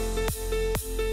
Música